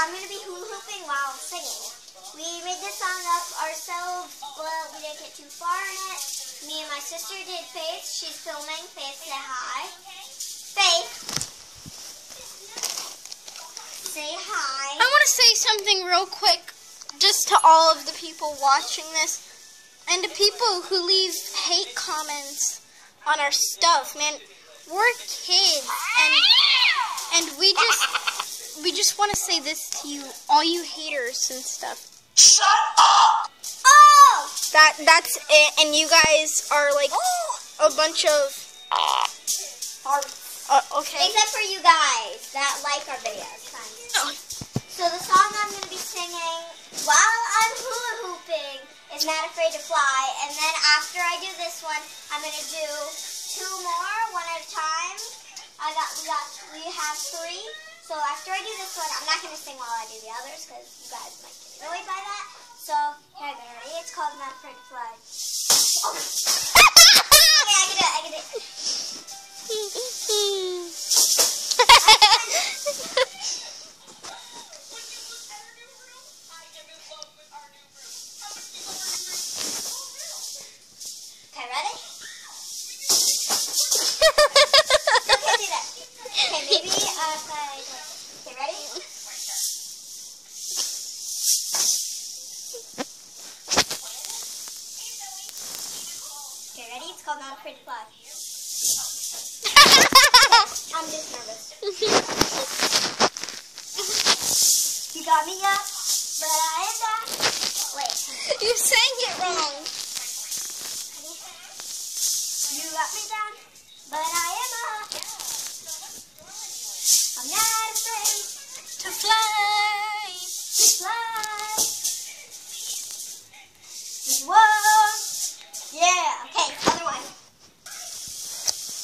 I'm going to be hula hooping while singing. We made this song up ourselves, but we didn't get too far in it. Me and my sister did Faith. She's filming. Faith, say hi. Faith. Say hi. I want to say something real quick just to all of the people watching this and to people who leave hate comments on our stuff, man. We're kids and and we just we just want to say this to you, all you haters and stuff. Shut up! Oh! That that's it, and you guys are like a bunch of. Uh, okay. Except for you guys that like our videos. Fine. So the song I'm going to be singing while I'm hula hooping is Not Afraid to Fly. And then after I do this one, I'm going to do two more, one at a time. I got, we got, we have three. So after I do this one, I'm not going to sing while I do the others because you guys might get annoyed by that. So here I go. It's called Afraid to Fly. Okay, ready? It's called Not Afraid to Fly. I'm just nervous. You got me up, but I am back. Wait. you sang it wrong. You got me down, but I am up. I'm not afraid To fly. to fly. Whoa. Yeah.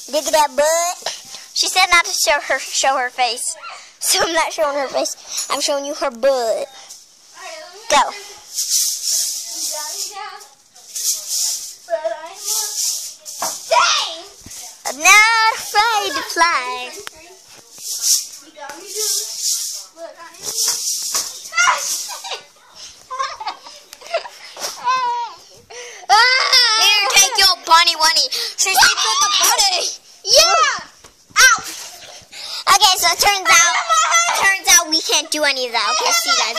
Look at that butt. She said not to show her show her face. So I'm not showing her face. I'm showing you her butt. Go. I'm not afraid to fly. You got me down, but I am Here, take your bunny bunny. She with the bunny. Yeah. Ow. Okay, so it turns out turns out we can't do any of that. Okay, see you guys.